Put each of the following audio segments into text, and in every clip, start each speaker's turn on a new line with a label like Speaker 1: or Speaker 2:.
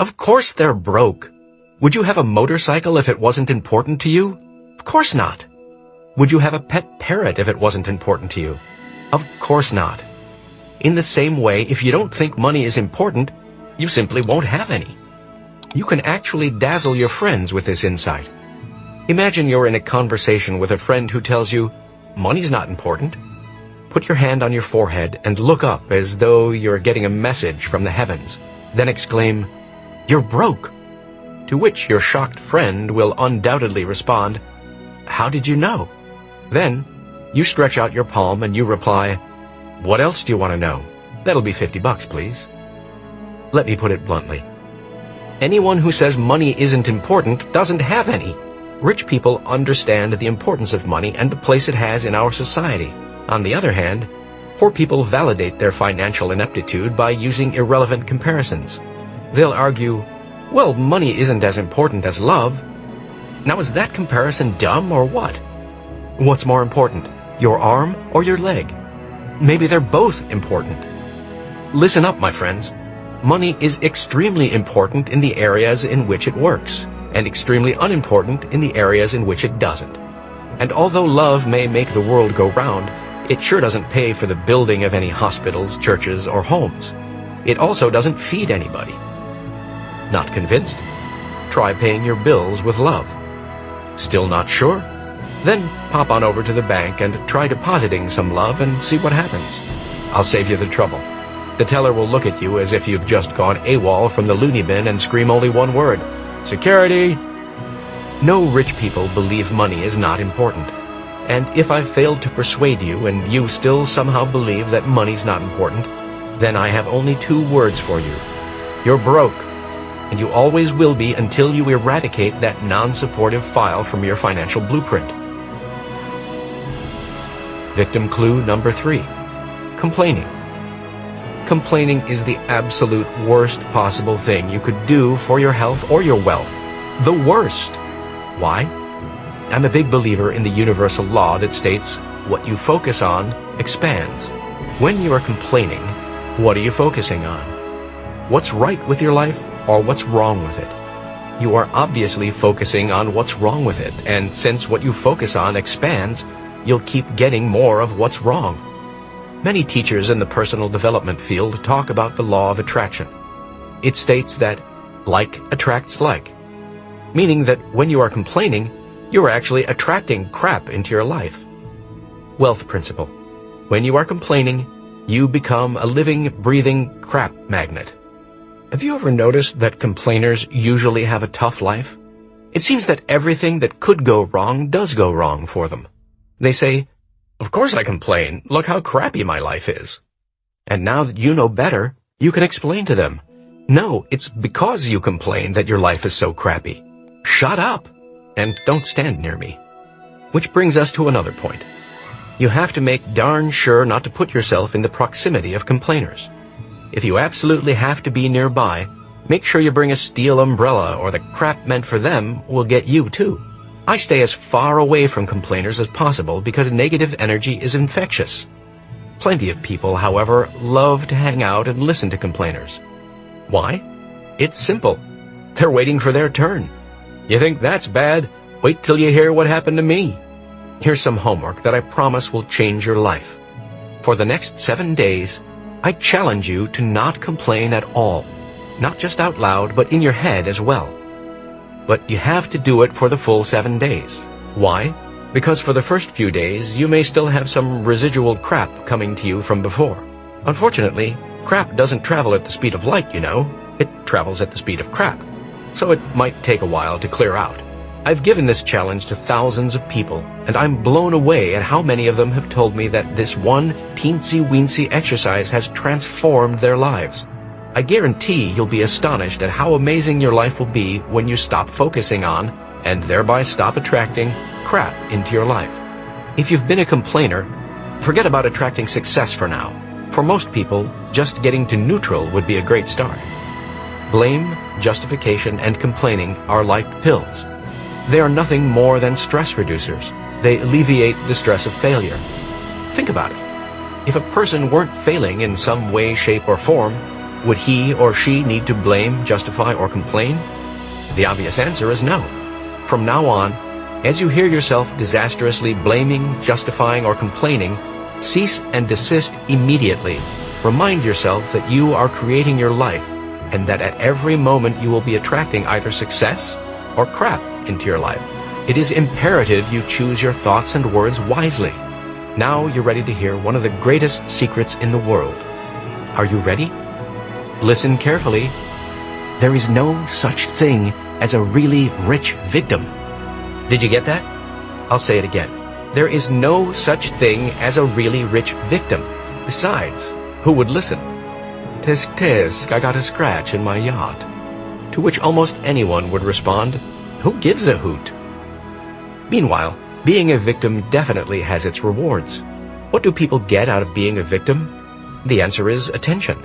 Speaker 1: Of course they're broke. Would you have a motorcycle if it wasn't important to you? Of course not. Would you have a pet parrot if it wasn't important to you? Of course not. In the same way, if you don't think money is important, you simply won't have any. You can actually dazzle your friends with this insight. Imagine you're in a conversation with a friend who tells you, money's not important. Put your hand on your forehead and look up as though you're getting a message from the heavens. Then exclaim, you're broke. To which your shocked friend will undoubtedly respond, how did you know? Then, you stretch out your palm and you reply, what else do you want to know? That'll be 50 bucks, please. Let me put it bluntly. Anyone who says money isn't important doesn't have any. Rich people understand the importance of money and the place it has in our society. On the other hand, poor people validate their financial ineptitude by using irrelevant comparisons. They'll argue, well, money isn't as important as love. Now is that comparison dumb or what? What's more important, your arm or your leg? Maybe they're both important. Listen up, my friends. Money is extremely important in the areas in which it works, and extremely unimportant in the areas in which it doesn't. And although love may make the world go round, it sure doesn't pay for the building of any hospitals, churches, or homes. It also doesn't feed anybody. Not convinced? Try paying your bills with love. Still not sure? Then pop on over to the bank and try depositing some love and see what happens. I'll save you the trouble. The teller will look at you as if you've just gone AWOL from the loony bin and scream only one word. Security! No rich people believe money is not important. And if I've failed to persuade you and you still somehow believe that money's not important, then I have only two words for you. You're broke. And you always will be until you eradicate that non-supportive file from your financial blueprint. Victim clue number three. Complaining. Complaining is the absolute worst possible thing you could do for your health or your wealth. The worst. Why? I'm a big believer in the universal law that states, what you focus on expands. When you are complaining, what are you focusing on? What's right with your life or what's wrong with it? You are obviously focusing on what's wrong with it, and since what you focus on expands, you'll keep getting more of what's wrong. Many teachers in the personal development field talk about the law of attraction. It states that like attracts like, meaning that when you are complaining, you are actually attracting crap into your life. Wealth principle. When you are complaining, you become a living, breathing crap magnet. Have you ever noticed that complainers usually have a tough life? It seems that everything that could go wrong does go wrong for them. They say, of course I complain. Look how crappy my life is. And now that you know better, you can explain to them. No, it's because you complain that your life is so crappy. Shut up and don't stand near me. Which brings us to another point. You have to make darn sure not to put yourself in the proximity of complainers. If you absolutely have to be nearby, make sure you bring a steel umbrella or the crap meant for them will get you too. I stay as far away from complainers as possible because negative energy is infectious. Plenty of people, however, love to hang out and listen to complainers. Why? It's simple. They're waiting for their turn. You think that's bad? Wait till you hear what happened to me. Here's some homework that I promise will change your life. For the next seven days, I challenge you to not complain at all. Not just out loud, but in your head as well but you have to do it for the full seven days. Why? Because for the first few days, you may still have some residual crap coming to you from before. Unfortunately, crap doesn't travel at the speed of light, you know. It travels at the speed of crap. So it might take a while to clear out. I've given this challenge to thousands of people, and I'm blown away at how many of them have told me that this one teensy-weensy exercise has transformed their lives. I guarantee you'll be astonished at how amazing your life will be when you stop focusing on, and thereby stop attracting, crap into your life. If you've been a complainer, forget about attracting success for now. For most people, just getting to neutral would be a great start. Blame, justification, and complaining are like pills. They are nothing more than stress reducers. They alleviate the stress of failure. Think about it. If a person weren't failing in some way, shape, or form, Would he or she need to blame, justify, or complain? The obvious answer is no. From now on, as you hear yourself disastrously blaming, justifying, or complaining, cease and desist immediately. Remind yourself that you are creating your life and that at every moment you will be attracting either success or crap into your life. It is imperative you choose your thoughts and words wisely. Now you're ready to hear one of the greatest secrets in the world. Are you ready? Listen carefully. There is no such thing as a really rich victim. Did you get that? I'll say it again. There is no such thing as a really rich victim. Besides, who would listen? Tisk tisk, I got a scratch in my yacht. To which almost anyone would respond, who gives a hoot? Meanwhile, being a victim definitely has its rewards. What do people get out of being a victim? The answer is attention.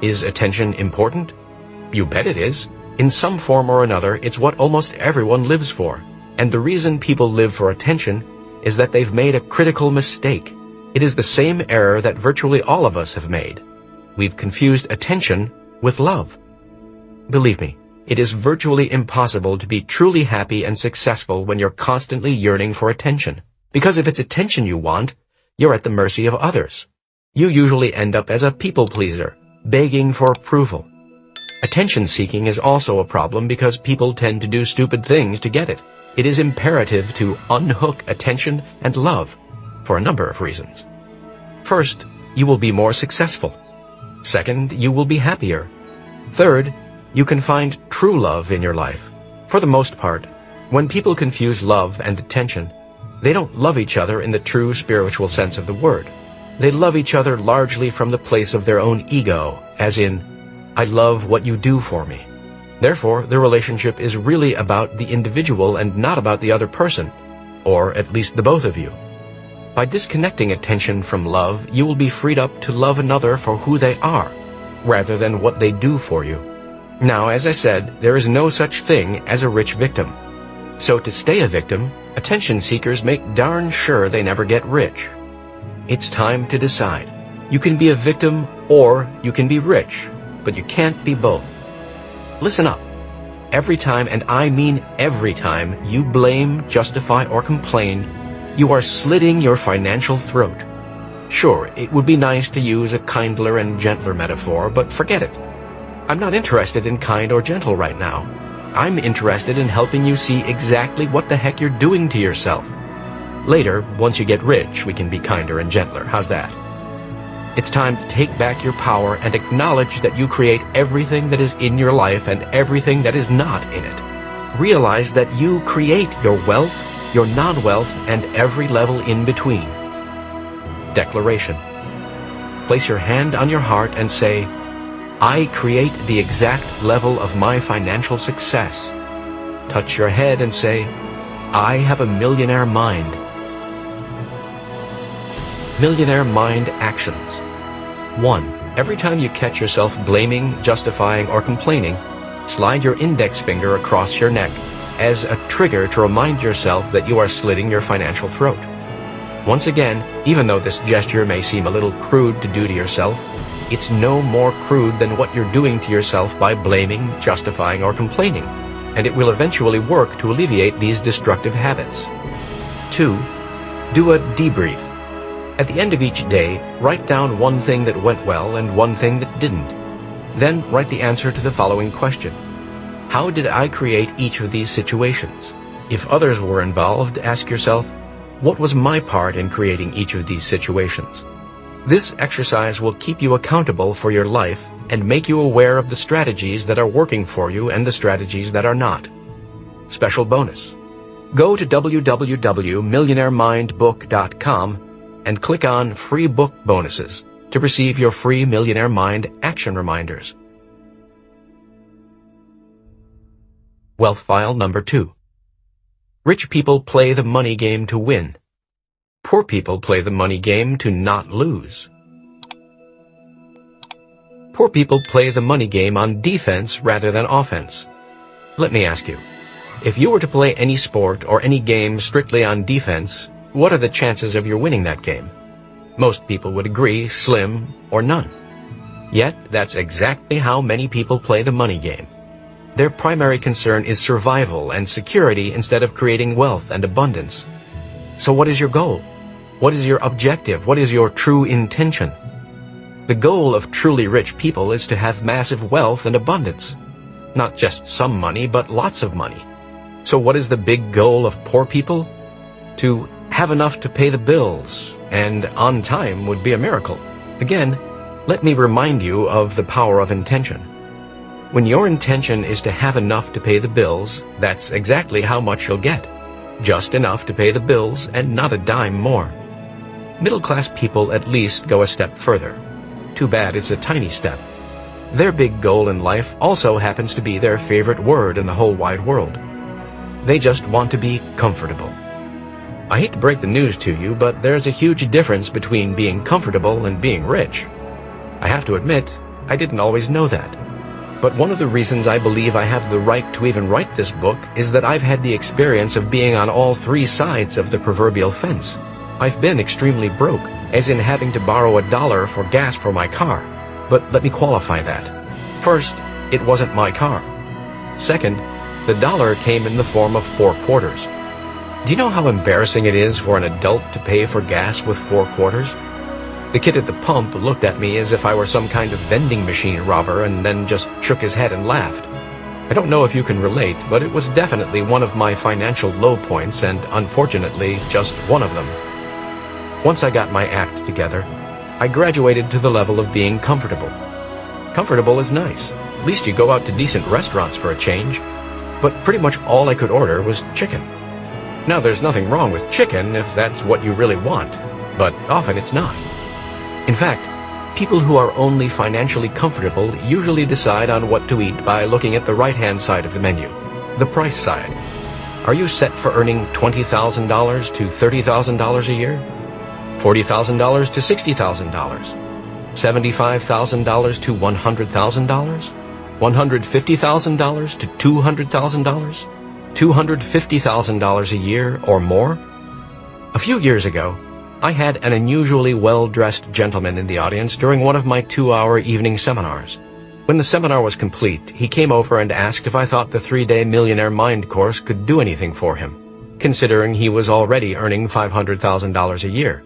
Speaker 1: Is attention important? You bet it is. In some form or another, it's what almost everyone lives for. And the reason people live for attention is that they've made a critical mistake. It is the same error that virtually all of us have made. We've confused attention with love. Believe me, it is virtually impossible to be truly happy and successful when you're constantly yearning for attention. Because if it's attention you want, you're at the mercy of others. You usually end up as a people pleaser, begging for approval. Attention seeking is also a problem because people tend to do stupid things to get it. It is imperative to unhook attention and love for a number of reasons. First, you will be more successful. Second, you will be happier. Third, you can find true love in your life. For the most part, when people confuse love and attention, they don't love each other in the true spiritual sense of the word. They love each other largely from the place of their own ego, as in, I love what you do for me. Therefore, the relationship is really about the individual and not about the other person, or at least the both of you. By disconnecting attention from love, you will be freed up to love another for who they are, rather than what they do for you. Now, as I said, there is no such thing as a rich victim. So to stay a victim, attention seekers make darn sure they never get rich. It's time to decide. You can be a victim or you can be rich but you can't be both. Listen up. Every time, and I mean every time, you blame, justify, or complain, you are slitting your financial throat. Sure, it would be nice to use a kindler and gentler metaphor, but forget it. I'm not interested in kind or gentle right now. I'm interested in helping you see exactly what the heck you're doing to yourself. Later, once you get rich, we can be kinder and gentler. How's that? It's time to take back your power and acknowledge that you create everything that is in your life and everything that is not in it. Realize that you create your wealth, your non-wealth, and every level in between. Declaration. Place your hand on your heart and say, I create the exact level of my financial success. Touch your head and say, I have a millionaire mind. Millionaire Mind Actions 1. Every time you catch yourself blaming, justifying, or complaining, slide your index finger across your neck as a trigger to remind yourself that you are slitting your financial throat. Once again, even though this gesture may seem a little crude to do to yourself, it's no more crude than what you're doing to yourself by blaming, justifying, or complaining, and it will eventually work to alleviate these destructive habits. 2. Do a debrief. At the end of each day, write down one thing that went well and one thing that didn't. Then write the answer to the following question. How did I create each of these situations? If others were involved, ask yourself, what was my part in creating each of these situations? This exercise will keep you accountable for your life and make you aware of the strategies that are working for you and the strategies that are not. Special bonus. Go to www.millionairemindbook.com and click on Free Book Bonuses to receive your free Millionaire Mind action reminders. Wealth File Number 2 Rich people play the money game to win. Poor people play the money game to not lose. Poor people play the money game on defense rather than offense. Let me ask you, if you were to play any sport or any game strictly on defense, what are the chances of your winning that game? Most people would agree slim or none. Yet, that's exactly how many people play the money game. Their primary concern is survival and security instead of creating wealth and abundance. So what is your goal? What is your objective? What is your true intention? The goal of truly rich people is to have massive wealth and abundance. Not just some money, but lots of money. So what is the big goal of poor people? To have enough to pay the bills, and on time would be a miracle. Again, let me remind you of the power of intention. When your intention is to have enough to pay the bills, that's exactly how much you'll get. Just enough to pay the bills and not a dime more. Middle-class people at least go a step further. Too bad it's a tiny step. Their big goal in life also happens to be their favorite word in the whole wide world. They just want to be comfortable. I hate to break the news to you, but there's a huge difference between being comfortable and being rich. I have to admit, I didn't always know that. But one of the reasons I believe I have the right to even write this book is that I've had the experience of being on all three sides of the proverbial fence. I've been extremely broke, as in having to borrow a dollar for gas for my car. But let me qualify that. First, it wasn't my car. Second, the dollar came in the form of four quarters. Do you know how embarrassing it is for an adult to pay for gas with four quarters? The kid at the pump looked at me as if I were some kind of vending machine robber and then just shook his head and laughed. I don't know if you can relate, but it was definitely one of my financial low points and, unfortunately, just one of them. Once I got my act together, I graduated to the level of being comfortable. Comfortable is nice. At least you go out to decent restaurants for a change. But pretty much all I could order was chicken. Now there's nothing wrong with chicken if that's what you really want, but often it's not. In fact, people who are only financially comfortable usually decide on what to eat by looking at the right-hand side of the menu, the price side. Are you set for earning $20,000 to $30,000 a year? $40,000 to $60,000? $75,000 to $100,000? $150,000 to $200,000? $250,000 a year or more? A few years ago, I had an unusually well-dressed gentleman in the audience during one of my two-hour evening seminars. When the seminar was complete, he came over and asked if I thought the three-day Millionaire Mind course could do anything for him, considering he was already earning $500,000 a year.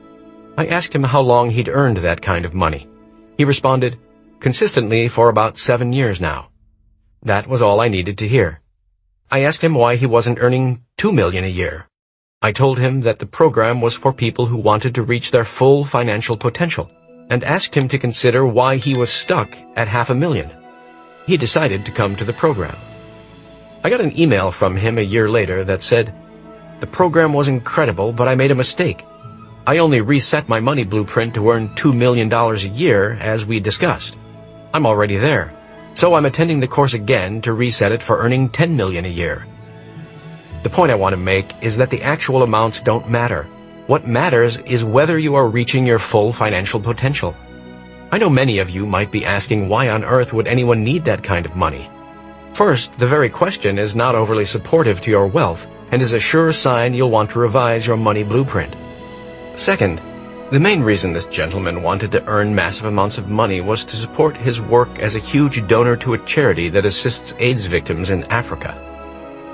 Speaker 1: I asked him how long he'd earned that kind of money. He responded, consistently for about seven years now. That was all I needed to hear. I asked him why he wasn't earning two million a year. I told him that the program was for people who wanted to reach their full financial potential and asked him to consider why he was stuck at half a million. He decided to come to the program. I got an email from him a year later that said, The program was incredible, but I made a mistake. I only reset my money blueprint to earn $2 million a year, as we discussed. I'm already there, so I'm attending the course again to reset it for earning 10 million a year. The point I want to make is that the actual amounts don't matter. What matters is whether you are reaching your full financial potential. I know many of you might be asking why on earth would anyone need that kind of money? First, the very question is not overly supportive to your wealth and is a sure sign you'll want to revise your money blueprint. Second, the main reason this gentleman wanted to earn massive amounts of money was to support his work as a huge donor to a charity that assists AIDS victims in Africa.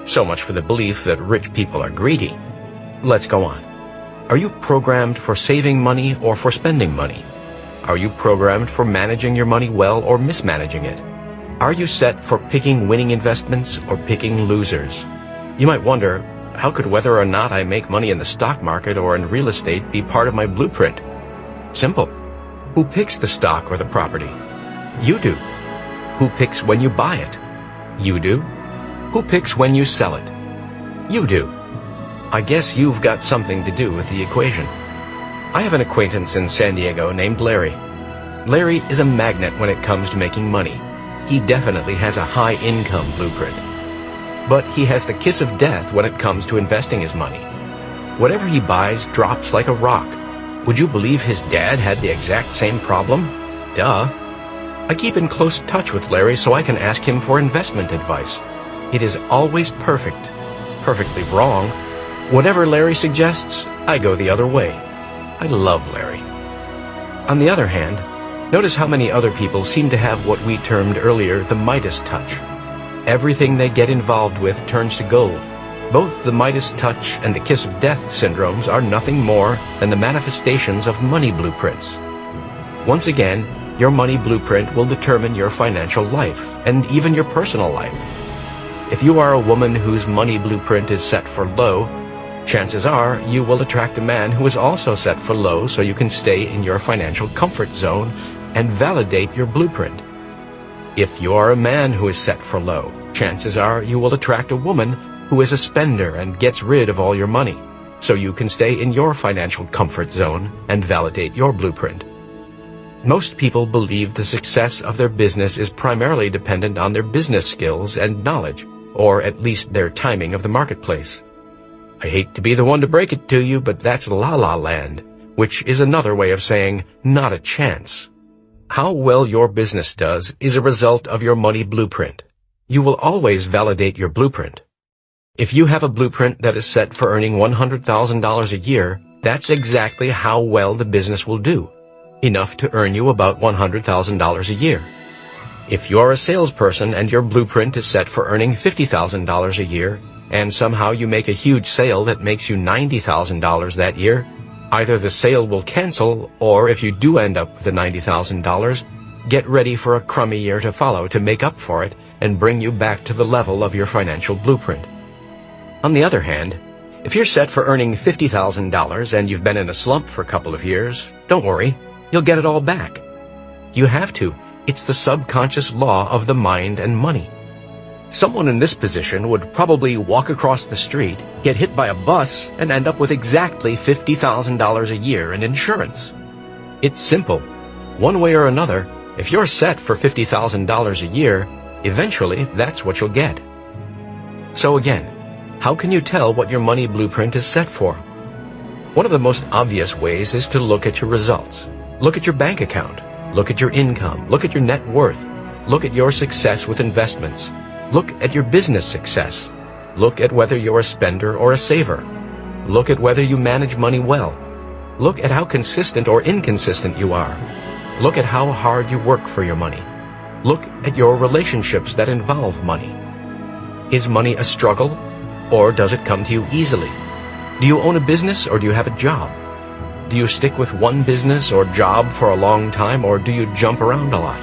Speaker 1: So much for the belief that rich people are greedy. Let's go on. Are you programmed for saving money or for spending money? Are you programmed for managing your money well or mismanaging it? Are you set for picking winning investments or picking losers? You might wonder, how could whether or not I make money in the stock market or in real estate be part of my blueprint? Simple. Who picks the stock or the property? You do. Who picks when you buy it? You do. Who picks when you sell it? You do. I guess you've got something to do with the equation. I have an acquaintance in San Diego named Larry. Larry is a magnet when it comes to making money. He definitely has a high income blueprint. But he has the kiss of death when it comes to investing his money. Whatever he buys drops like a rock. Would you believe his dad had the exact same problem? Duh. I keep in close touch with Larry so I can ask him for investment advice. It is always perfect. Perfectly wrong. Whatever Larry suggests, I go the other way. I love Larry. On the other hand, Notice how many other people seem to have what we termed earlier the Midas touch. Everything they get involved with turns to gold. Both the Midas touch and the kiss of death syndromes are nothing more than the manifestations of money blueprints. Once again, your money blueprint will determine your financial life and even your personal life. If you are a woman whose money blueprint is set for low, chances are you will attract a man who is also set for low so you can stay in your financial comfort zone and validate your blueprint. If you are a man who is set for low, chances are you will attract a woman who is a spender and gets rid of all your money, so you can stay in your financial comfort zone and validate your blueprint. Most people believe the success of their business is primarily dependent on their business skills and knowledge, or at least their timing of the marketplace. I hate to be the one to break it to you, but that's la-la land, which is another way of saying not a chance. How well your business does is a result of your money blueprint. You will always validate your blueprint. If you have a blueprint that is set for earning $100,000 a year, that's exactly how well the business will do. Enough to earn you about $100,000 a year. If you're a salesperson and your blueprint is set for earning $50,000 a year, and somehow you make a huge sale that makes you $90,000 that year, Either the sale will cancel, or if you do end up with the $90,000, get ready for a crummy year to follow to make up for it and bring you back to the level of your financial blueprint. On the other hand, if you're set for earning $50,000 and you've been in a slump for a couple of years, don't worry, you'll get it all back. You have to. It's the subconscious law of the mind and money. Someone in this position would probably walk across the street, get hit by a bus, and end up with exactly $50,000 a year in insurance. It's simple. One way or another, if you're set for $50,000 a year, eventually that's what you'll get. So again, how can you tell what your money blueprint is set for? One of the most obvious ways is to look at your results. Look at your bank account. Look at your income. Look at your net worth. Look at your success with investments. Look at your business success. Look at whether you're a spender or a saver. Look at whether you manage money well. Look at how consistent or inconsistent you are. Look at how hard you work for your money. Look at your relationships that involve money. Is money a struggle, or does it come to you easily? Do you own a business, or do you have a job? Do you stick with one business or job for a long time, or do you jump around a lot?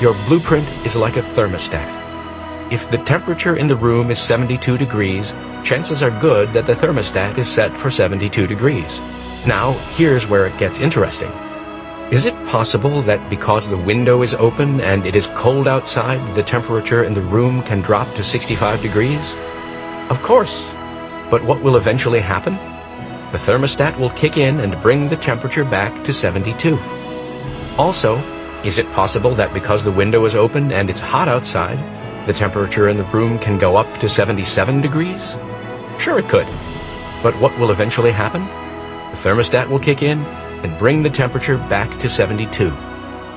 Speaker 1: Your blueprint is like a thermostat. If the temperature in the room is 72 degrees, chances are good that the thermostat is set for 72 degrees. Now, here's where it gets interesting. Is it possible that because the window is open and it is cold outside, the temperature in the room can drop to 65 degrees? Of course. But what will eventually happen? The thermostat will kick in and bring the temperature back to 72. Also, is it possible that because the window is open and it's hot outside, the temperature in the room can go up to 77 degrees? Sure it could. But what will eventually happen? The thermostat will kick in and bring the temperature back to 72.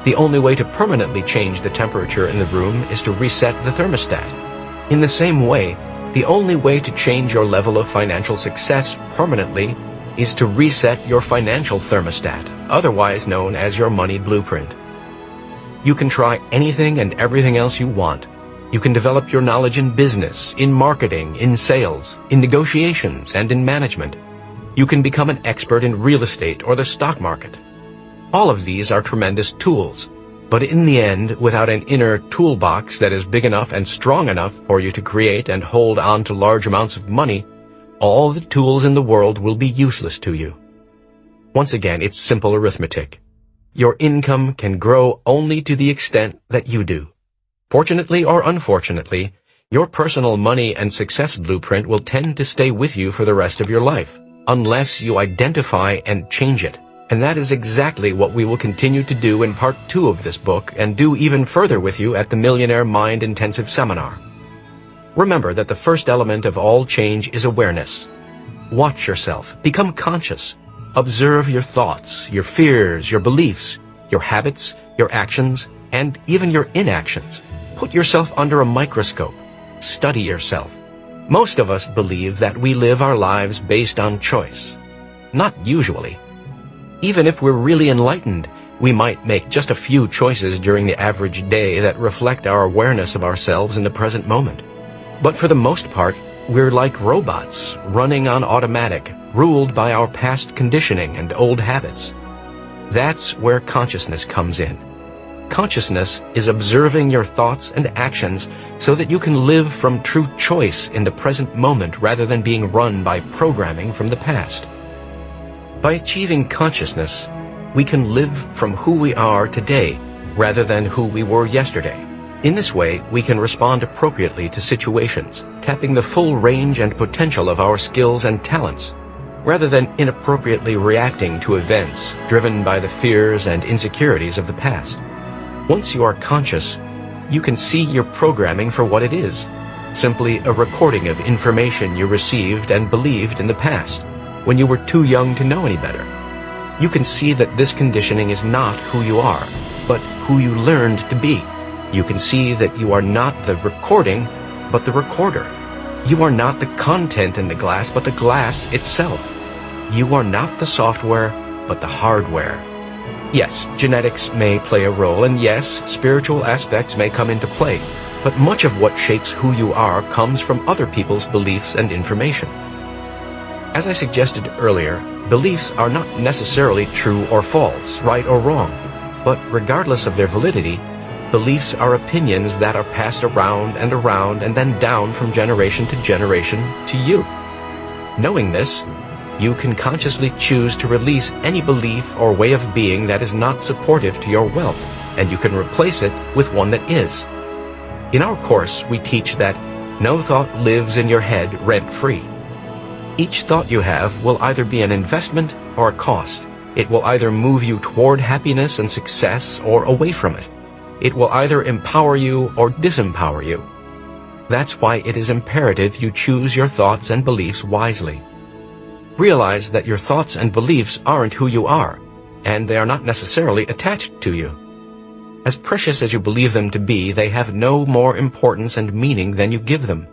Speaker 1: The only way to permanently change the temperature in the room is to reset the thermostat. In the same way, the only way to change your level of financial success permanently is to reset your financial thermostat, otherwise known as your money blueprint. You can try anything and everything else you want, you can develop your knowledge in business, in marketing, in sales, in negotiations, and in management. You can become an expert in real estate or the stock market. All of these are tremendous tools, but in the end, without an inner toolbox that is big enough and strong enough for you to create and hold on to large amounts of money, all the tools in the world will be useless to you. Once again, it's simple arithmetic. Your income can grow only to the extent that you do. Fortunately or unfortunately, your personal money and success blueprint will tend to stay with you for the rest of your life, unless you identify and change it. And that is exactly what we will continue to do in part two of this book and do even further with you at the Millionaire Mind Intensive Seminar. Remember that the first element of all change is awareness. Watch yourself. Become conscious. Observe your thoughts, your fears, your beliefs, your habits, your actions, and even your inactions. Put yourself under a microscope. Study yourself. Most of us believe that we live our lives based on choice. Not usually. Even if we're really enlightened, We might make just a few choices during the average day that reflect our awareness of ourselves in the present moment. But for the most part, we're like robots, running on automatic, ruled by our past conditioning and old habits. That's where consciousness comes in. Consciousness is observing your thoughts and actions so that you can live from true choice in the present moment rather than being run by programming from the past. By achieving consciousness, we can live from who we are today rather than who we were yesterday. In this way, we can respond appropriately to situations, tapping the full range and potential of our skills and talents, rather than inappropriately reacting to events driven by the fears and insecurities of the past. Once you are conscious, you can see your programming for what it is, simply a recording of information you received and believed in the past, when you were too young to know any better. You can see that this conditioning is not who you are, but who you learned to be. You can see that you are not the recording, but the recorder. You are not the content in the glass, but the glass itself. You are not the software, but the hardware. Yes, genetics may play a role, and yes, spiritual aspects may come into play, but much of what shapes who you are comes from other people's beliefs and information. As I suggested earlier, beliefs are not necessarily true or false, right or wrong, but regardless of their validity, beliefs are opinions that are passed around and around and then down from generation to generation to you. Knowing this, you can consciously choose to release any belief or way of being that is not supportive to your wealth, and you can replace it with one that is. In our course, we teach that no thought lives in your head rent-free. Each thought you have will either be an investment or a cost. It will either move you toward happiness and success or away from it. It will either empower you or disempower you. That's why it is imperative you choose your thoughts and beliefs wisely. Realize that your thoughts and beliefs aren't who you are, and they are not necessarily attached to you. As precious as you believe them to be, they have no more importance and meaning than you give them.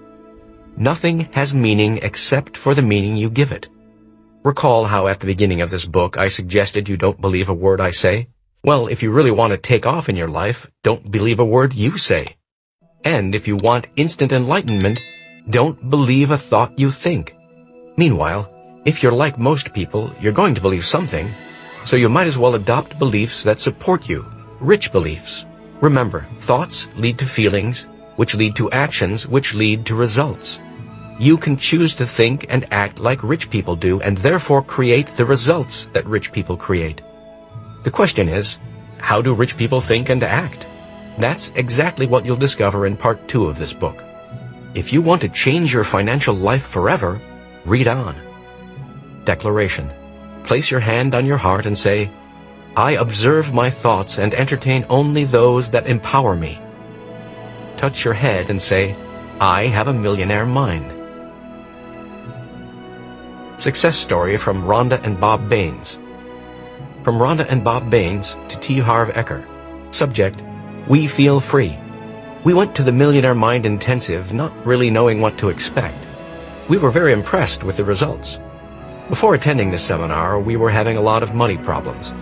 Speaker 1: Nothing has meaning except for the meaning you give it. Recall how at the beginning of this book I suggested you don't believe a word I say? Well, if you really want to take off in your life, don't believe a word you say. And if you want instant enlightenment, don't believe a thought you think. Meanwhile, if you're like most people, you're going to believe something, so you might as well adopt beliefs that support you, rich beliefs. Remember, thoughts lead to feelings, which lead to actions, which lead to results. You can choose to think and act like rich people do and therefore create the results that rich people create. The question is, how do rich people think and act? That's exactly what you'll discover in part two of this book. If you want to change your financial life forever, read on. Declaration. Place your hand on your heart and say, I observe my thoughts and entertain only those that empower me. Touch your head and say, I have a millionaire mind. Success story from Rhonda and Bob Baines. From Rhonda and Bob Baines to T. Harv Eker. Subject, We Feel Free. We went to the Millionaire Mind Intensive not really knowing what to expect. We were very impressed with the results. Before attending this seminar, we were having a lot of money problems.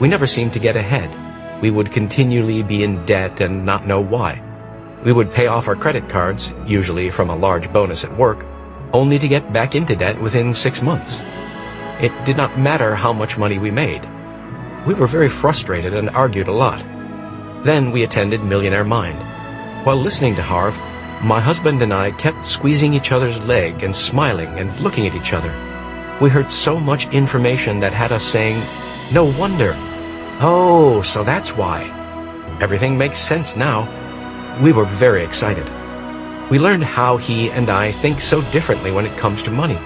Speaker 1: We never seemed to get ahead. We would continually be in debt and not know why. We would pay off our credit cards, usually from a large bonus at work, only to get back into debt within six months. It did not matter how much money we made. We were very frustrated and argued a lot. Then we attended Millionaire Mind. While listening to Harv, my husband and I kept squeezing each other's leg and smiling and looking at each other. We heard so much information that had us saying, no wonder. Oh, so that's why. Everything makes sense now. We were very excited. We learned how he and I think so differently when it comes to money.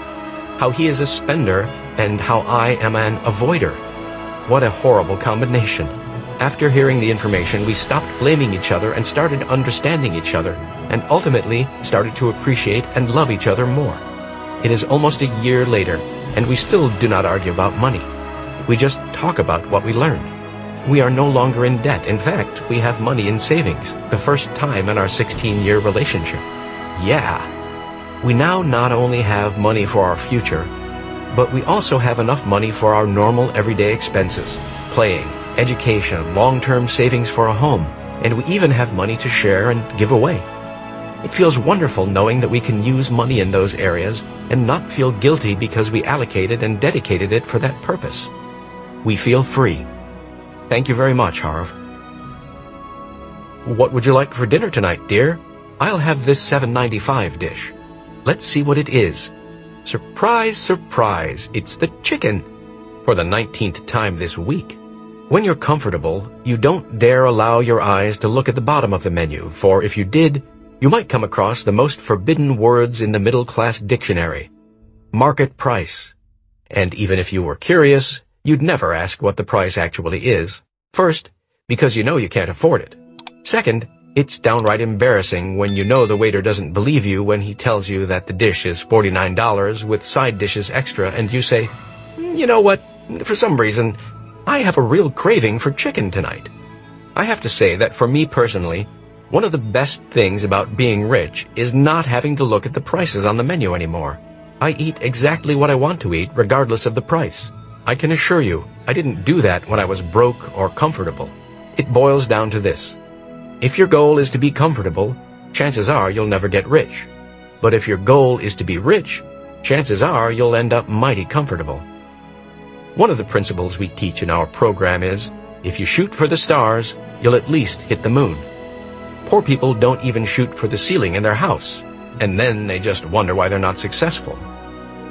Speaker 1: How he is a spender and how I am an avoider. What a horrible combination. After hearing the information, we stopped blaming each other and started understanding each other, and ultimately started to appreciate and love each other more. It is almost a year later, and we still do not argue about money. We just talk about what we learned. We are no longer in debt. In fact, we have money in savings, the first time in our 16-year relationship. Yeah. We now not only have money for our future, but we also have enough money for our normal everyday expenses, playing, education, long-term savings for a home, and we even have money to share and give away. It feels wonderful knowing that we can use money in those areas and not feel guilty because we allocated and dedicated it for that purpose. We feel free. Thank you very much, Harv. What would you like for dinner tonight, dear? I'll have this 7.95 dish. Let's see what it is. Surprise, surprise, it's the chicken. For the 19th time this week. When you're comfortable, you don't dare allow your eyes to look at the bottom of the menu, for if you did, you might come across the most forbidden words in the middle-class dictionary. Market price. And even if you were curious, you'd never ask what the price actually is. First, because you know you can't afford it. Second, it's downright embarrassing when you know the waiter doesn't believe you when he tells you that the dish is $49 with side dishes extra and you say, hmm, you know what, for some reason, I have a real craving for chicken tonight. I have to say that for me personally, one of the best things about being rich is not having to look at the prices on the menu anymore. I eat exactly what I want to eat regardless of the price. I can assure you, I didn't do that when I was broke or comfortable. It boils down to this. If your goal is to be comfortable, chances are you'll never get rich. But if your goal is to be rich, chances are you'll end up mighty comfortable. One of the principles we teach in our program is, if you shoot for the stars, you'll at least hit the moon. Poor people don't even shoot for the ceiling in their house, and then they just wonder why they're not successful.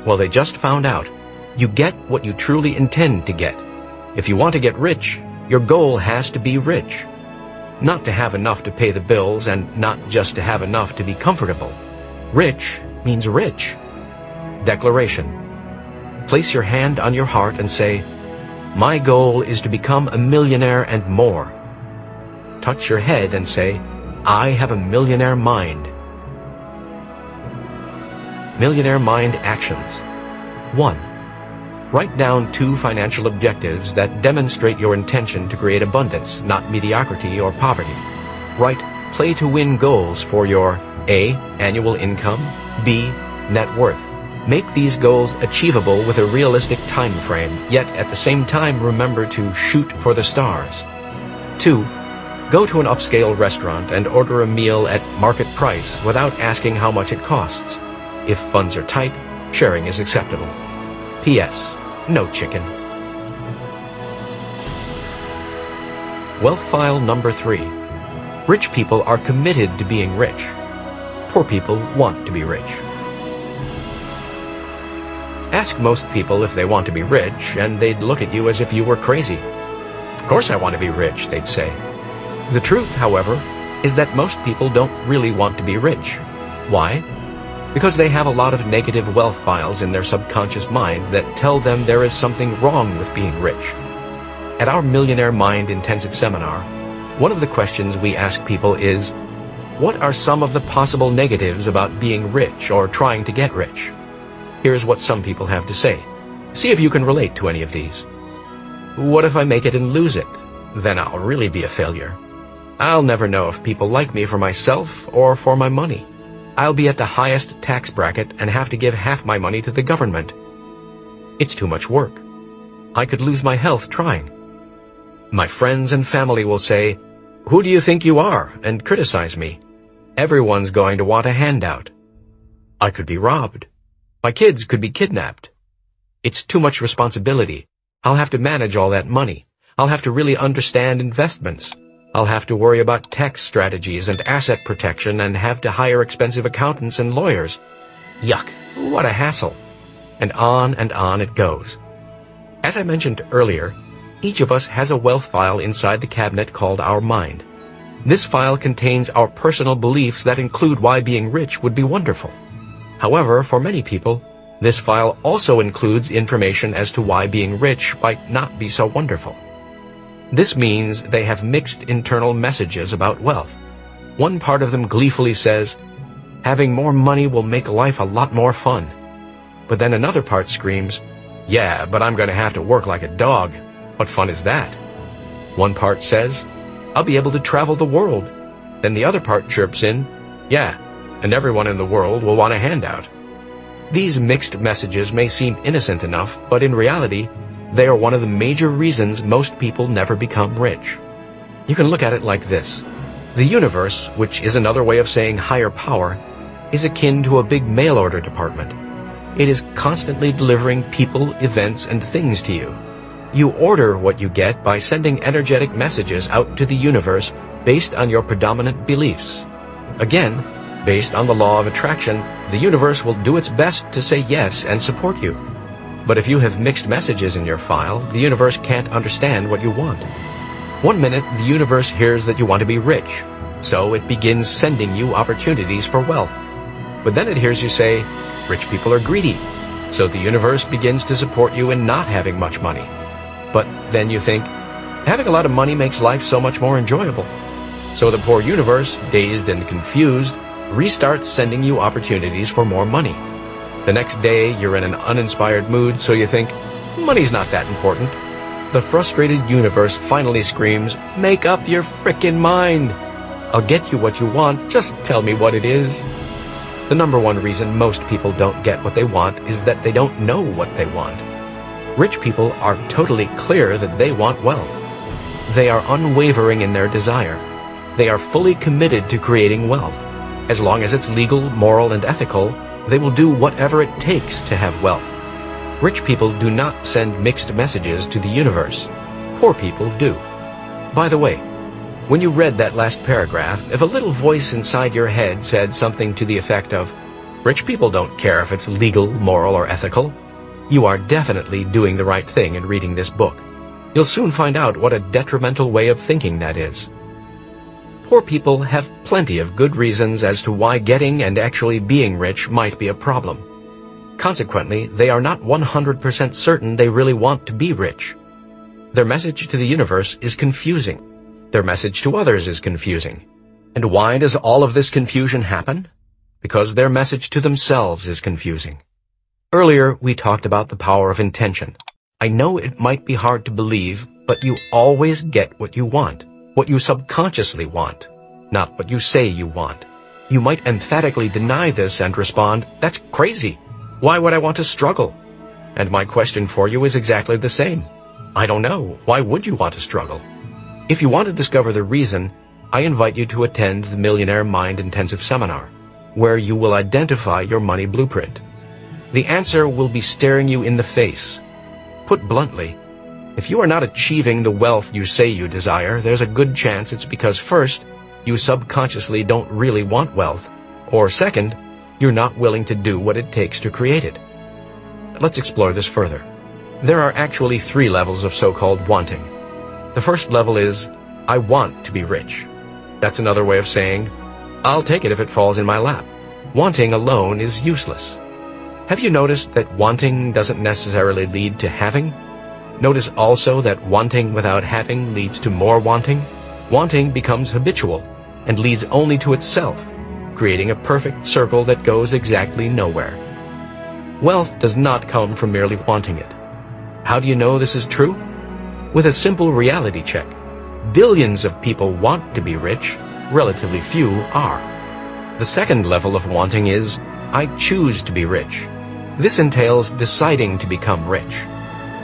Speaker 1: Well, they just found out. You get what you truly intend to get. If you want to get rich, your goal has to be rich. Not to have enough to pay the bills and not just to have enough to be comfortable. Rich means rich. Declaration. Place your hand on your heart and say, My goal is to become a millionaire and more. Touch your head and say, I have a millionaire mind. Millionaire Mind Actions 1. Write down two financial objectives that demonstrate your intention to create abundance, not mediocrity or poverty. Write play to win goals for your A. Annual income B. Net worth Make these goals achievable with a realistic time frame, yet at the same time remember to shoot for the stars. 2. Go to an upscale restaurant and order a meal at market price without asking how much it costs. If funds are tight, sharing is acceptable. P.S. No chicken. Wealth file number 3. Rich people are committed to being rich. Poor people want to be rich. Ask most people if they want to be rich, and they'd look at you as if you were crazy. Of course I want to be rich, they'd say. The truth, however, is that most people don't really want to be rich. Why? Because they have a lot of negative wealth files in their subconscious mind that tell them there is something wrong with being rich. At our Millionaire Mind Intensive Seminar, one of the questions we ask people is, what are some of the possible negatives about being rich or trying to get rich? Here's what some people have to say. See if you can relate to any of these. What if I make it and lose it? Then I'll really be a failure. I'll never know if people like me for myself or for my money. I'll be at the highest tax bracket and have to give half my money to the government. It's too much work. I could lose my health trying. My friends and family will say, Who do you think you are? and criticize me. Everyone's going to want a handout. I could be robbed. My kids could be kidnapped. It's too much responsibility. I'll have to manage all that money. I'll have to really understand investments. I'll have to worry about tax strategies and asset protection and have to hire expensive accountants and lawyers. Yuck, what a hassle. And on and on it goes. As I mentioned earlier, each of us has a wealth file inside the cabinet called our mind. This file contains our personal beliefs that include why being rich would be wonderful. However, for many people, this file also includes information as to why being rich might not be so wonderful. This means they have mixed internal messages about wealth. One part of them gleefully says, having more money will make life a lot more fun. But then another part screams, yeah, but I'm going to have to work like a dog. What fun is that? One part says, I'll be able to travel the world. Then the other part chirps in, yeah, and everyone in the world will want a handout. These mixed messages may seem innocent enough, but in reality, They are one of the major reasons most people never become rich. You can look at it like this. The universe, which is another way of saying higher power, is akin to a big mail order department. It is constantly delivering people, events, and things to you. You order what you get by sending energetic messages out to the universe based on your predominant beliefs. Again, based on the law of attraction, the universe will do its best to say yes and support you. But if you have mixed messages in your file, the universe can't understand what you want. One minute, the universe hears that you want to be rich, so it begins sending you opportunities for wealth. But then it hears you say, rich people are greedy, so the universe begins to support you in not having much money. But then you think, having a lot of money makes life so much more enjoyable. So the poor universe, dazed and confused, restarts sending you opportunities for more money. The next day, you're in an uninspired mood, so you think, money's not that important. The frustrated universe finally screams, Make up your frickin' mind! I'll get you what you want, just tell me what it is. The number one reason most people don't get what they want is that they don't know what they want. Rich people are totally clear that they want wealth. They are unwavering in their desire. They are fully committed to creating wealth. As long as it's legal, moral, and ethical, they will do whatever it takes to have wealth. Rich people do not send mixed messages to the universe. Poor people do. By the way, when you read that last paragraph, if a little voice inside your head said something to the effect of, Rich people don't care if it's legal, moral, or ethical, you are definitely doing the right thing in reading this book. You'll soon find out what a detrimental way of thinking that is. Poor people have plenty of good reasons as to why getting and actually being rich might be a problem. Consequently, they are not 100% certain they really want to be rich. Their message to the universe is confusing. Their message to others is confusing. And why does all of this confusion happen? Because their message to themselves is confusing. Earlier, we talked about the power of intention. I know it might be hard to believe, but you always get what you want, what you subconsciously want, not what you say you want. You might emphatically deny this and respond, that's crazy. Why would I want to struggle? And my question for you is exactly the same. I don't know. Why would you want to struggle? If you want to discover the reason, I invite you to attend the Millionaire Mind Intensive Seminar, where you will identify your money blueprint. The answer will be staring you in the face. Put bluntly, if you are not achieving the wealth you say you desire, there's a good chance it's because first, you subconsciously don't really want wealth, or second, you're not willing to do what it takes to create it. Let's explore this further. There are actually three levels of so-called wanting. The first level is, I want to be rich. That's another way of saying, I'll take it if it falls in my lap. Wanting alone is useless. Have you noticed that wanting doesn't necessarily lead to having? Notice also that wanting without having leads to more wanting. Wanting becomes habitual and leads only to itself creating a perfect circle that goes exactly nowhere. Wealth does not come from merely wanting it. How do you know this is true? With a simple reality check. Billions of people want to be rich, relatively few are. The second level of wanting is, I choose to be rich. This entails deciding to become rich.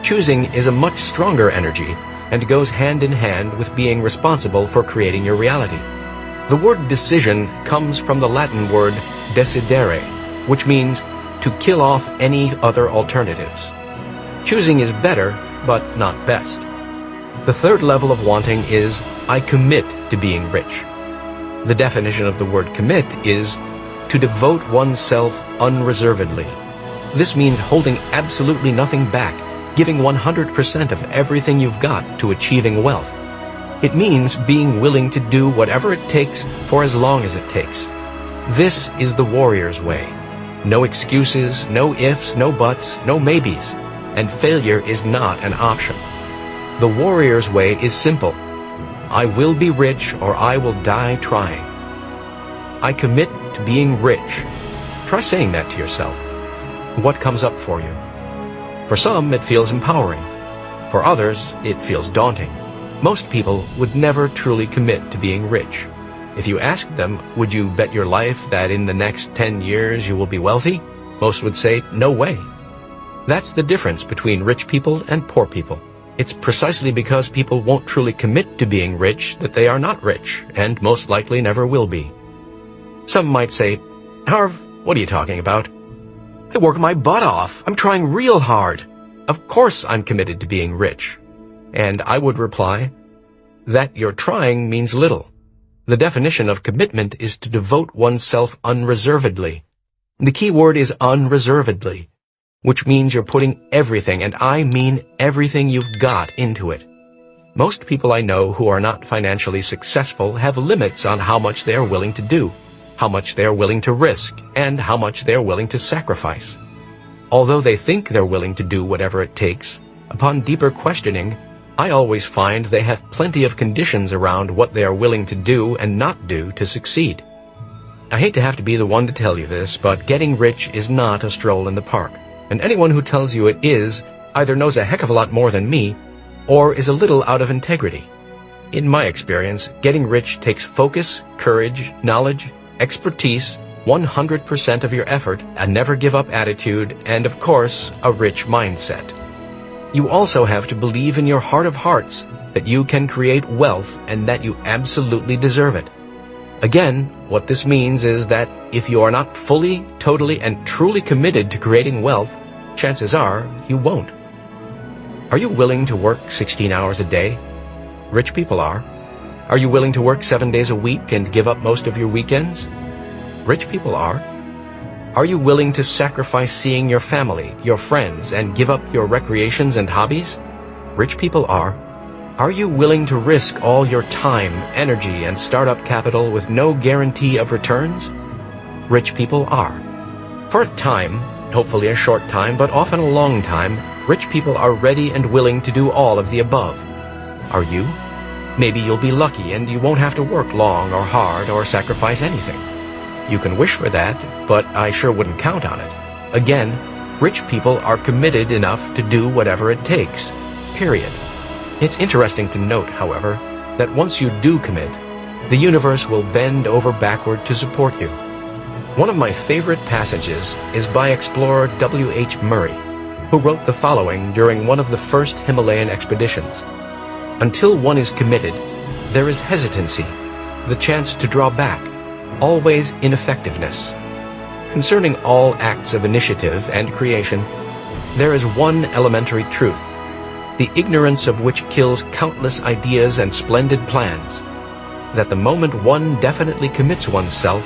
Speaker 1: Choosing is a much stronger energy and goes hand in hand with being responsible for creating your reality. The word decision comes from the Latin word decidere, which means to kill off any other alternatives. Choosing is better, but not best. The third level of wanting is, I commit to being rich. The definition of the word commit is to devote oneself unreservedly. This means holding absolutely nothing back, giving 100% of everything you've got to achieving wealth. It means being willing to do whatever it takes for as long as it takes. This is the warrior's way. No excuses, no ifs, no buts, no maybes, and failure is not an option. The warrior's way is simple. I will be rich or I will die trying. I commit to being rich. Try saying that to yourself. What comes up for you? For some, it feels empowering. For others, it feels daunting. Most people would never truly commit to being rich. If you asked them, would you bet your life that in the next 10 years you will be wealthy? Most would say, no way. That's the difference between rich people and poor people. It's precisely because people won't truly commit to being rich that they are not rich, and most likely never will be. Some might say, Harv, what are you talking about? I work my butt off. I'm trying real hard. Of course I'm committed to being rich. And I would reply, that you're trying means little. The definition of commitment is to devote oneself unreservedly. The key word is unreservedly, which means you're putting everything, and I mean everything you've got into it. Most people I know who are not financially successful have limits on how much they are willing to do, how much they are willing to risk, and how much they are willing to sacrifice. Although they think they're willing to do whatever it takes, upon deeper questioning, I always find they have plenty of conditions around what they are willing to do and not do to succeed. I hate to have to be the one to tell you this, but getting rich is not a stroll in the park, and anyone who tells you it is either knows a heck of a lot more than me or is a little out of integrity. In my experience, getting rich takes focus, courage, knowledge, expertise, 100% of your effort, a never give up attitude, and of course, a rich mindset. You also have to believe in your heart of hearts that you can create wealth and that you absolutely deserve it. Again, what this means is that if you are not fully, totally, and truly committed to creating wealth, chances are you won't. Are you willing to work 16 hours a day? Rich people are. Are you willing to work seven days a week and give up most of your weekends? Rich people are. Are you willing to sacrifice seeing your family, your friends, and give up your recreations and hobbies? Rich people are. Are you willing to risk all your time, energy, and startup capital with no guarantee of returns? Rich people are. For a time, hopefully a short time, but often a long time, rich people are ready and willing to do all of the above. Are you? Maybe you'll be lucky and you won't have to work long or hard or sacrifice anything. You can wish for that, but I sure wouldn't count on it. Again, rich people are committed enough to do whatever it takes. Period. It's interesting to note, however, that once you do commit, the universe will bend over backward to support you. One of my favorite passages is by explorer W.H. Murray, who wrote the following during one of the first Himalayan expeditions. Until one is committed, there is hesitancy, the chance to draw back, always ineffectiveness. Concerning all acts of initiative and creation, there is one elementary truth, the ignorance of which kills countless ideas and splendid plans, that the moment one definitely commits oneself,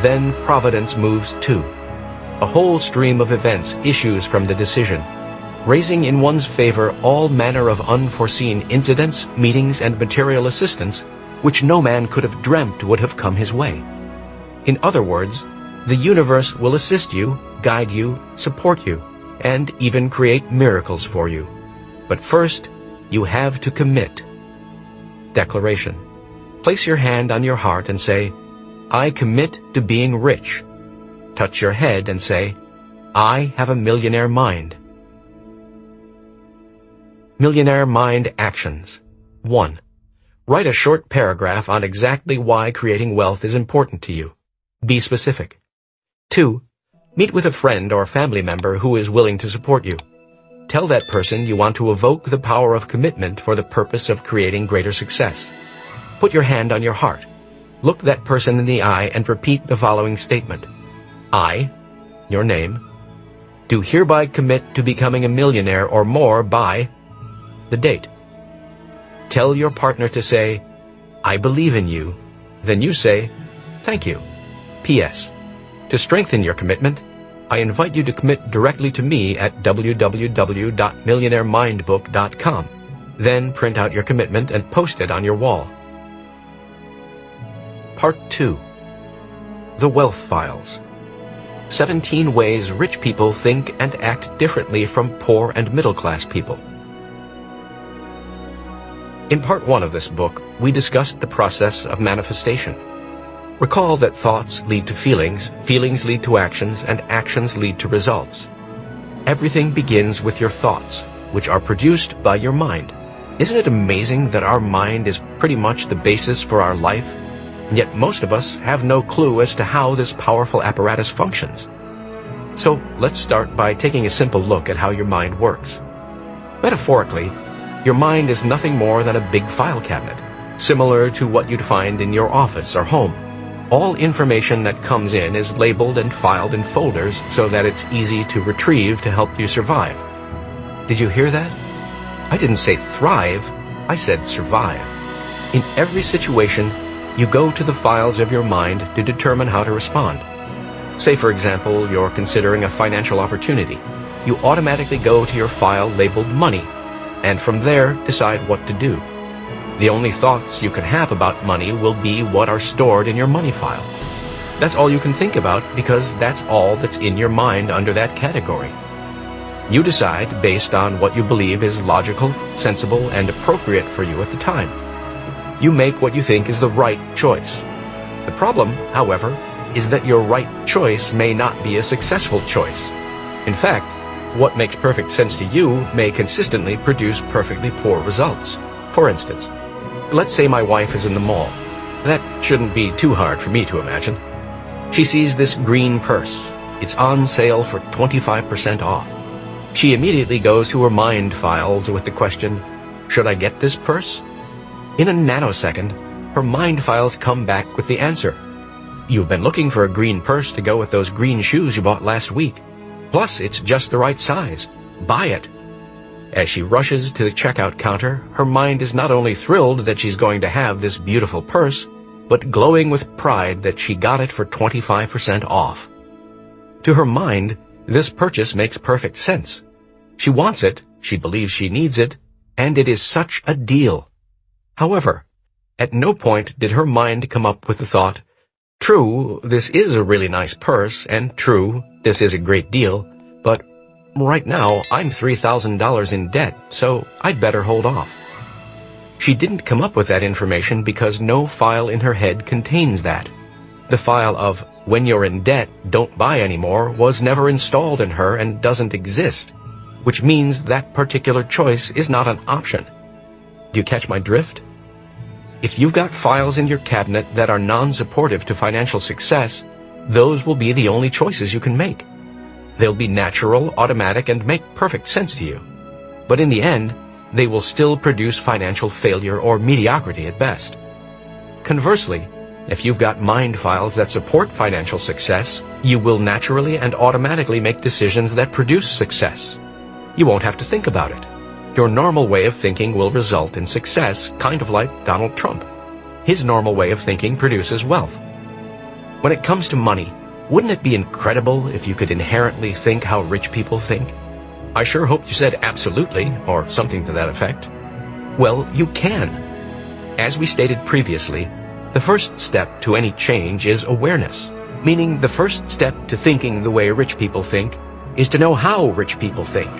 Speaker 1: then providence moves too. A whole stream of events issues from the decision, raising in one's favor all manner of unforeseen incidents, meetings, and material assistance, which no man could have dreamt would have come his way. In other words, the universe will assist you, guide you, support you, and even create miracles for you. But first, you have to commit. Declaration. Place your hand on your heart and say, I commit to being rich. Touch your head and say, I have a millionaire mind. Millionaire Mind Actions 1. Write a short paragraph on exactly why creating wealth is important to you. Be specific. 2. Meet with a friend or family member who is willing to support you. Tell that person you want to evoke the power of commitment for the purpose of creating greater success. Put your hand on your heart. Look that person in the eye and repeat the following statement. I, your name, do hereby commit to becoming a millionaire or more by the date. Tell your partner to say, I believe in you. Then you say, thank you. P.S. To strengthen your commitment, I invite you to commit directly to me at www.millionairemindbook.com. Then print out your commitment and post it on your wall. Part 2 The Wealth Files 17 Ways Rich People Think and Act Differently from Poor and Middle Class People. In Part 1 of this book, we discussed the process of manifestation. Recall that thoughts lead to feelings, feelings lead to actions, and actions lead to results. Everything begins with your thoughts, which are produced by your mind. Isn't it amazing that our mind is pretty much the basis for our life? And yet most of us have no clue as to how this powerful apparatus functions. So let's start by taking a simple look at how your mind works. Metaphorically, your mind is nothing more than a big file cabinet, similar to what you'd find in your office or home. All information that comes in is labeled and filed in folders so that it's easy to retrieve to help you survive. Did you hear that? I didn't say thrive, I said survive. In every situation, you go to the files of your mind to determine how to respond. Say, for example, you're considering a financial opportunity. You automatically go to your file labeled money, and from there decide what to do. The only thoughts you can have about money will be what are stored in your money file. That's all you can think about because that's all that's in your mind under that category. You decide based on what you believe is logical, sensible, and appropriate for you at the time. You make what you think is the right choice. The problem, however, is that your right choice may not be a successful choice. In fact, what makes perfect sense to you may consistently produce perfectly poor results. For instance, let's say my wife is in the mall. That shouldn't be too hard for me to imagine. She sees this green purse. It's on sale for 25% off. She immediately goes to her mind files with the question, should I get this purse? In a nanosecond, her mind files come back with the answer. You've been looking for a green purse to go with those green shoes you bought last week. Plus, it's just the right size. Buy it. As she rushes to the checkout counter, her mind is not only thrilled that she's going to have this beautiful purse, but glowing with pride that she got it for 25% off. To her mind, this purchase makes perfect sense. She wants it, she believes she needs it, and it is such a deal. However, at no point did her mind come up with the thought, True, this is a really nice purse, and true, this is a great deal, but right now I'm $3,000 in debt, so I'd better hold off. She didn't come up with that information because no file in her head contains that. The file of, when you're in debt, don't buy anymore, was never installed in her and doesn't exist, which means that particular choice is not an option. Do you catch my drift? If you've got files in your cabinet that are non-supportive to financial success, those will be the only choices you can make. They'll be natural, automatic, and make perfect sense to you. But in the end, they will still produce financial failure or mediocrity at best. Conversely, if you've got mind files that support financial success, you will naturally and automatically make decisions that produce success. You won't have to think about it. Your normal way of thinking will result in success, kind of like Donald Trump. His normal way of thinking produces wealth. When it comes to money, wouldn't it be incredible if you could inherently think how rich people think? I sure hope you said absolutely, or something to that effect. Well, you can. As we stated previously, the first step to any change is awareness, meaning the first step to thinking the way rich people think is to know how rich people think.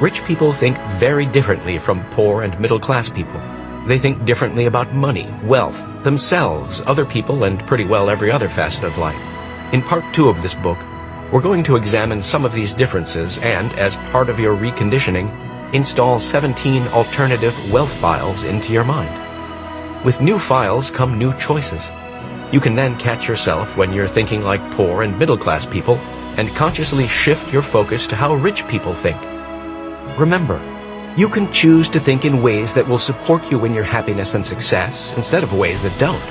Speaker 1: Rich people think very differently from poor and middle-class people. They think differently about money, wealth, themselves, other people, and pretty well every other facet of life. In part two of this book, we're going to examine some of these differences and, as part of your reconditioning, install 17 alternative wealth files into your mind. With new files come new choices. You can then catch yourself when you're thinking like poor and middle-class people and consciously shift your focus to how rich people think. Remember, you can choose to think in ways that will support you in your happiness and success instead of ways that don't.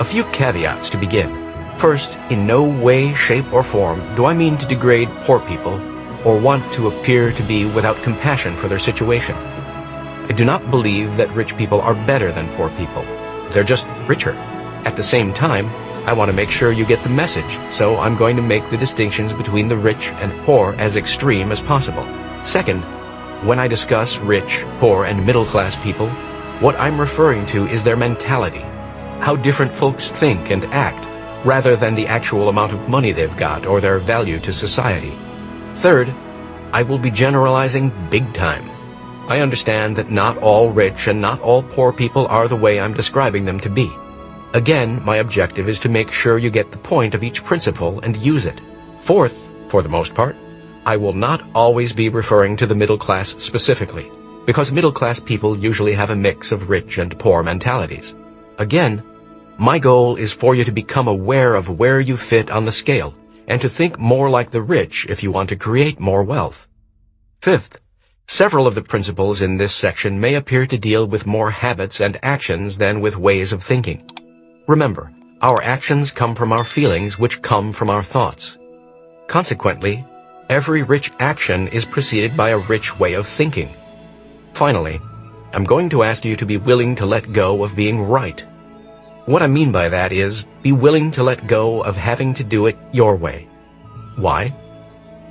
Speaker 1: A few caveats to begin. First, in no way, shape, or form do I mean to degrade poor people or want to appear to be without compassion for their situation. I do not believe that rich people are better than poor people. They're just richer. At the same time, I want to make sure you get the message, so I'm going to make the distinctions between the rich and poor as extreme as possible. Second, when I discuss rich, poor, and middle-class people, what I'm referring to is their mentality, how different folks think and act, rather than the actual amount of money they've got or their value to society. Third, I will be generalizing big time. I understand that not all rich and not all poor people are the way I'm describing them to be. Again, my objective is to make sure you get the point of each principle and use it. Fourth, for the most part, I will not always be referring to the middle class specifically, because middle class people usually have a mix of rich and poor mentalities. Again, my goal is for you to become aware of where you fit on the scale and to think more like the rich if you want to create more wealth. Fifth, several of the principles in this section may appear to deal with more habits and actions than with ways of thinking. Remember, our actions come from our feelings which come from our thoughts. Consequently, every rich action is preceded by a rich way of thinking. Finally, I'm going to ask you to be willing to let go of being right. What I mean by that is, be willing to let go of having to do it your way. Why?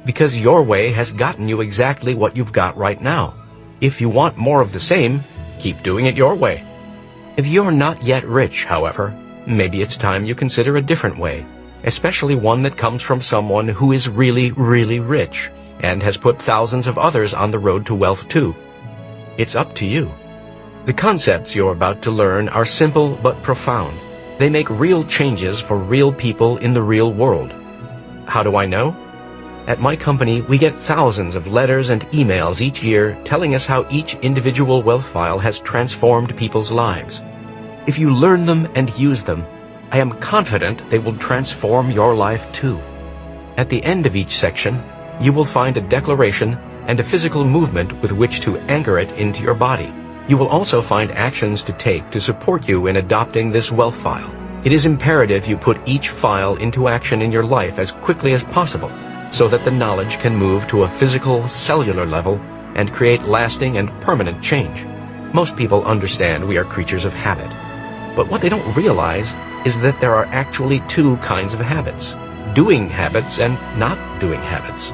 Speaker 1: Because your way has gotten you exactly what you've got right now. If you want more of the same, keep doing it your way. If you're not yet rich, however, maybe it's time you consider a different way, especially one that comes from someone who is really, really rich and has put thousands of others on the road to wealth too. It's up to you. The concepts you're about to learn are simple but profound. They make real changes for real people in the real world. How do I know? At my company, we get thousands of letters and emails each year telling us how each individual wealth file has transformed people's lives. If you learn them and use them, I am confident they will transform your life too. At the end of each section, you will find a declaration and a physical movement with which to anchor it into your body. You will also find actions to take to support you in adopting this wealth file. It is imperative you put each file into action in your life as quickly as possible so that the knowledge can move to a physical, cellular level and create lasting and permanent change. Most people understand we are creatures of habit. But what they don't realize is that there are actually two kinds of habits, doing habits and not doing habits.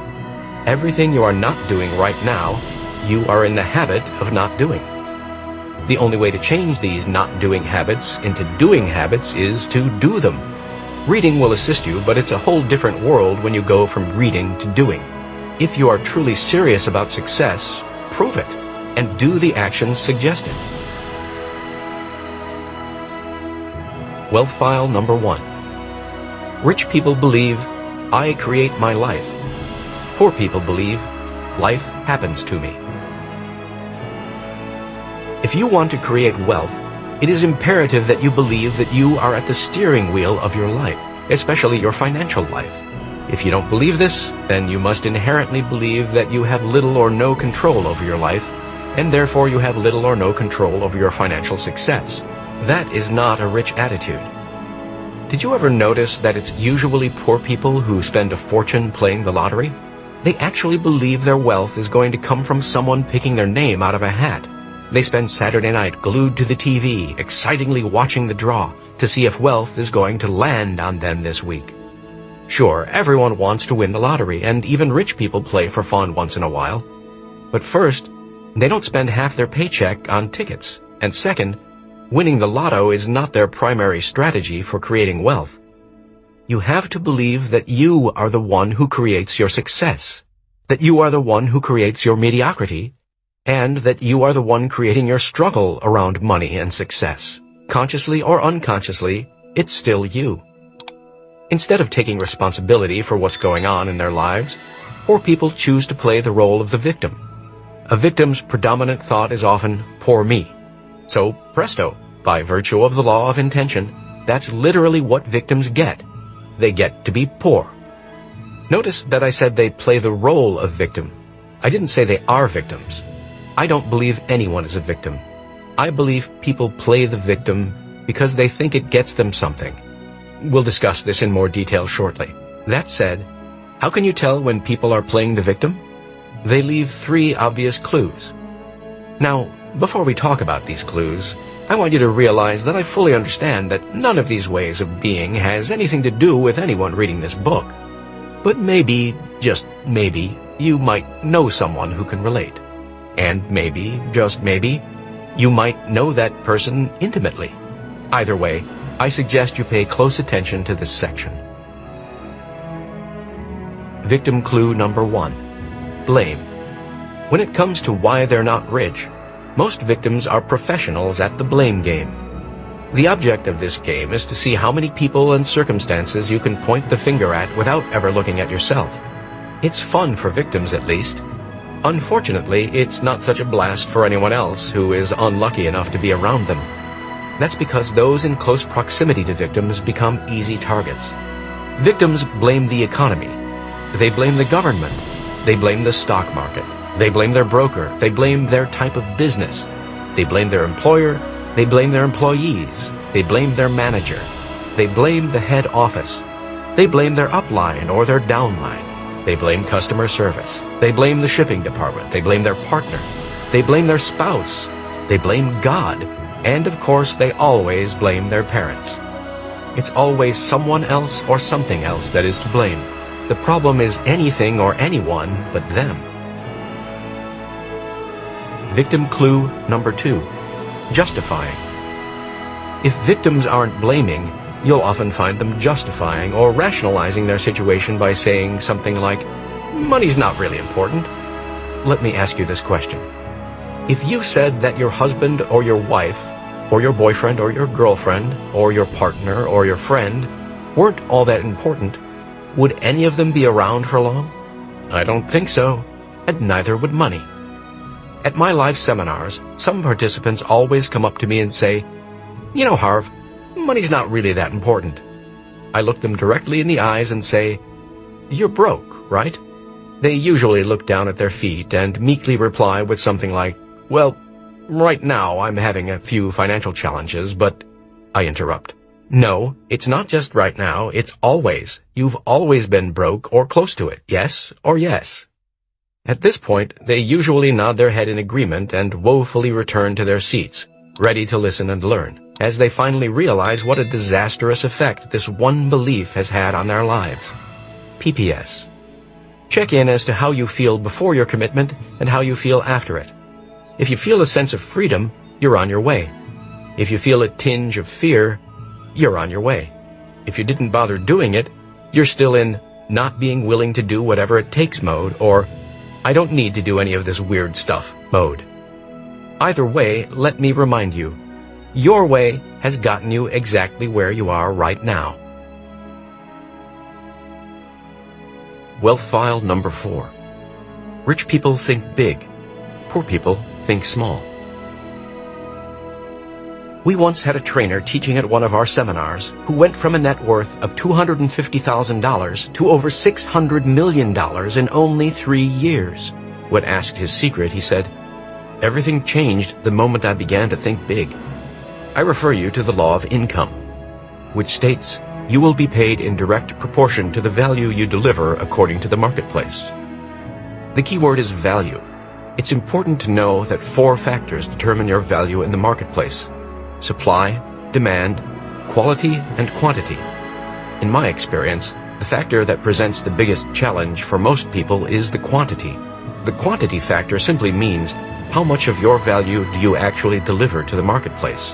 Speaker 1: Everything you are not doing right now, you are in the habit of not doing. The only way to change these not doing habits into doing habits is to do them. Reading will assist you, but it's a whole different world when you go from reading to doing. If you are truly serious about success, prove it and do the actions suggested. Wealth file number one. Rich people believe, I create my life. Poor people believe life happens to me. If you want to create wealth, it is imperative that you believe that you are at the steering wheel of your life, especially your financial life. If you don't believe this, then you must inherently believe that you have little or no control over your life, and therefore you have little or no control over your financial success. That is not a rich attitude. Did you ever notice that it's usually poor people who spend a fortune playing the lottery? They actually believe their wealth is going to come from someone picking their name out of a hat. They spend Saturday night glued to the TV, excitingly watching the draw to see if wealth is going to land on them this week. Sure, everyone wants to win the lottery, and even rich people play for fun once in a while. But first, they don't spend half their paycheck on tickets. And second, winning the lotto is not their primary strategy for creating wealth. You have to believe that you are the one who creates your success, that you are the one who creates your mediocrity, and that you are the one creating your struggle around money and success. Consciously or unconsciously, it's still you. Instead of taking responsibility for what's going on in their lives, poor people choose to play the role of the victim. A victim's predominant thought is often, poor me. So, presto, by virtue of the law of intention, that's literally what victims get they get to be poor. Notice that I said they play the role of victim. I didn't say they are victims. I don't believe anyone is a victim. I believe people play the victim because they think it gets them something. We'll discuss this in more detail shortly. That said, how can you tell when people are playing the victim? They leave three obvious clues. Now, before we talk about these clues, I want you to realize that I fully understand that none of these ways of being has anything to do with anyone reading this book. But maybe, just maybe, you might know someone who can relate. And maybe, just maybe, you might know that person intimately. Either way, I suggest you pay close attention to this section. Victim clue number one. Blame. When it comes to why they're not rich, most victims are professionals at the blame game. The object of this game is to see how many people and circumstances you can point the finger at without ever looking at yourself. It's fun for victims at least. Unfortunately, it's not such a blast for anyone else who is unlucky enough to be around them. That's because those in close proximity to victims become easy targets. Victims blame the economy. They blame the government. They blame the stock market. They blame their broker. They blame their type of business. They blame their employer. They blame their employees. They blame their manager. They blame the head office. They blame their upline or their downline. They blame customer service. They blame the shipping department. They blame their partner. They blame their spouse. They blame God. And of course, they always blame their parents. It's always someone else or something else that is to blame. The problem is anything or anyone but them. Victim clue number two, justifying. If victims aren't blaming, you'll often find them justifying or rationalizing their situation by saying something like, money's not really important. Let me ask you this question. If you said that your husband or your wife, or your boyfriend or your girlfriend, or your partner or your friend, weren't all that important, would any of them be around for long? I don't think so, and neither would money. At my live seminars, some participants always come up to me and say, You know, Harv, money's not really that important. I look them directly in the eyes and say, You're broke, right? They usually look down at their feet and meekly reply with something like, Well, right now I'm having a few financial challenges, but I interrupt. No, it's not just right now, it's always. You've always been broke or close to it, yes or yes. At this point, they usually nod their head in agreement and woefully return to their seats, ready to listen and learn, as they finally realize what a disastrous effect this one belief has had on their lives. PPS. Check in as to how you feel before your commitment and how you feel after it. If you feel a sense of freedom, you're on your way. If you feel a tinge of fear, you're on your way. If you didn't bother doing it, you're still in not being willing to do whatever it takes mode or I don't need to do any of this weird stuff mode. Either way, let me remind you, your way has gotten you exactly where you are right now. Wealth file number four. Rich people think big. Poor people think small. We once had a trainer teaching at one of our seminars who went from a net worth of $250,000 to over $600 million in only three years. When asked his secret, he said, Everything changed the moment I began to think big. I refer you to the law of income, which states you will be paid in direct proportion to the value you deliver according to the marketplace. The key word is value. It's important to know that four factors determine your value in the marketplace supply, demand, quality, and quantity. In my experience, the factor that presents the biggest challenge for most people is the quantity. The quantity factor simply means how much of your value do you actually deliver to the marketplace.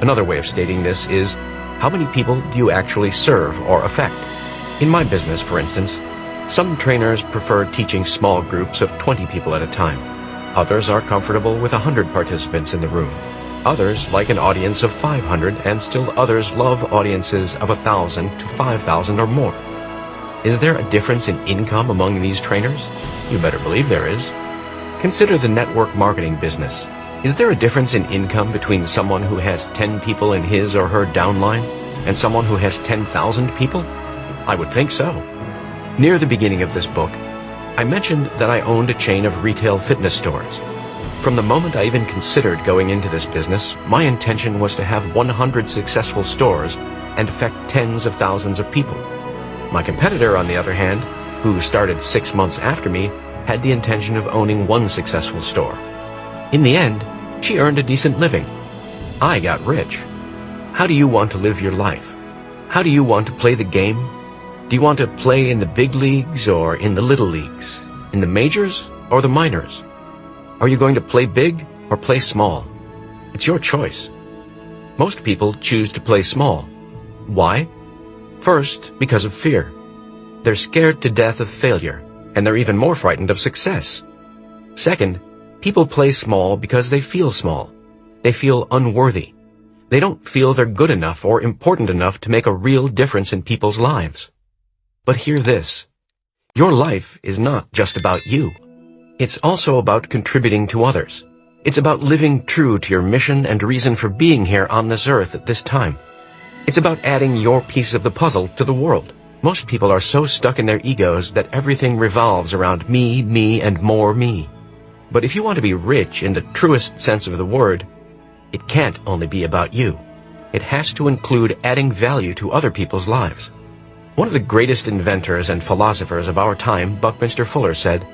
Speaker 1: Another way of stating this is how many people do you actually serve or affect? In my business, for instance, some trainers prefer teaching small groups of 20 people at a time. Others are comfortable with 100 participants in the room. Others like an audience of 500, and still others love audiences of 1,000 to 5,000 or more. Is there a difference in income among these trainers? You better believe there is. Consider the network marketing business. Is there a difference in income between someone who has 10 people in his or her downline and someone who has 10,000 people? I would think so. Near the beginning of this book, I mentioned that I owned a chain of retail fitness stores. From the moment I even considered going into this business, my intention was to have 100 successful stores and affect tens of thousands of people. My competitor, on the other hand, who started six months after me, had the intention of owning one successful store. In the end, she earned a decent living. I got rich. How do you want to live your life? How do you want to play the game? Do you want to play in the big leagues or in the little leagues? In the majors or the minors? Are you going to play big or play small? It's your choice. Most people choose to play small. Why? First, because of fear. They're scared to death of failure, and they're even more frightened of success. Second, people play small because they feel small. They feel unworthy. They don't feel they're good enough or important enough to make a real difference in people's lives. But hear this. Your life is not just about you. It's also about contributing to others. It's about living true to your mission and reason for being here on this earth at this time. It's about adding your piece of the puzzle to the world. Most people are so stuck in their egos that everything revolves around me, me, and more me. But if you want to be rich in the truest sense of the word, it can't only be about you. It has to include adding value to other people's lives. One of the greatest inventors and philosophers of our time, Buckminster Fuller, said,